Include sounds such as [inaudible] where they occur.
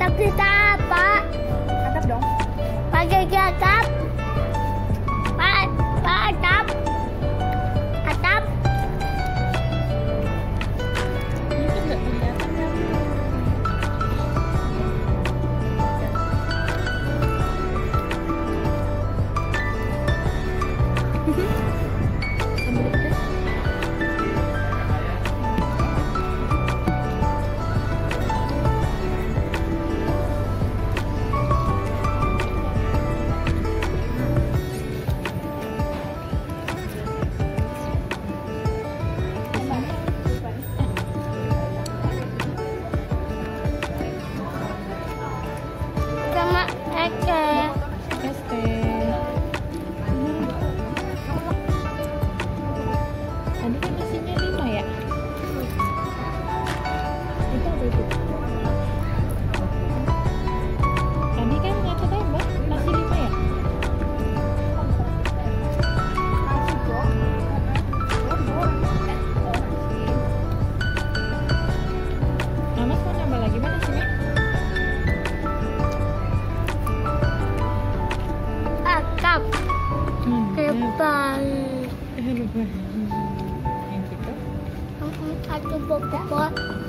Atap kita apa? Atap dong. Pakai atap. Pak, Pak atap. Atap. Itu [laughs] Tadi kan nasinya lima ya? Itu apa itu? Tadi kan tembak nasi lima ya? Mama mau nambah lagi mana. Depan. 嗯，他就不会。